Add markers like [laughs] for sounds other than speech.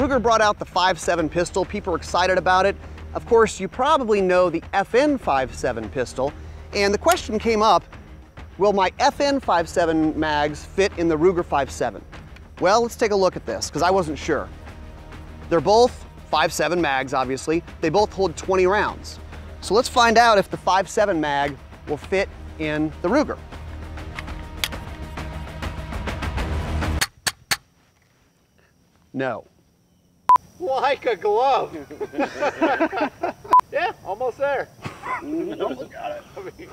Ruger brought out the 5.7 pistol. People are excited about it. Of course, you probably know the FN 5.7 pistol. And the question came up, will my FN 5.7 mags fit in the Ruger 5.7? Well, let's take a look at this, because I wasn't sure. They're both 5.7 mags, obviously. They both hold 20 rounds. So let's find out if the 5.7 mag will fit in the Ruger. No. Like a glove. [laughs] [laughs] yeah, almost there. [laughs] almost got it. I mean,